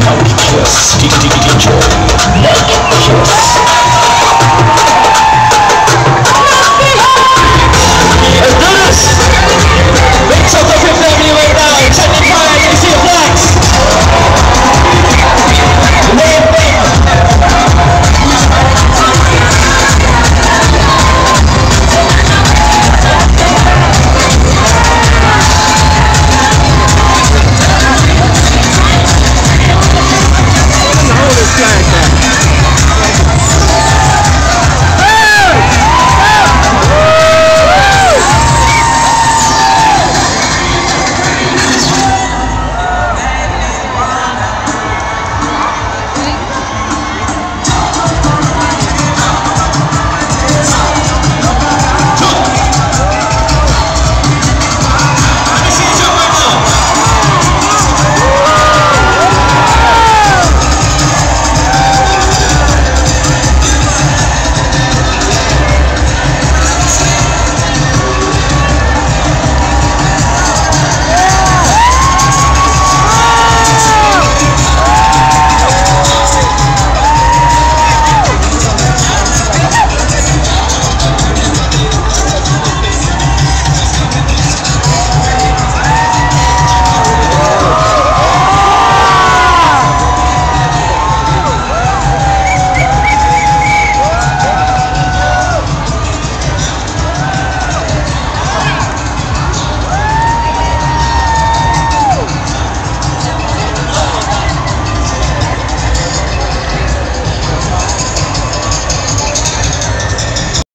Mike Kiss, DJ Mike Kiss.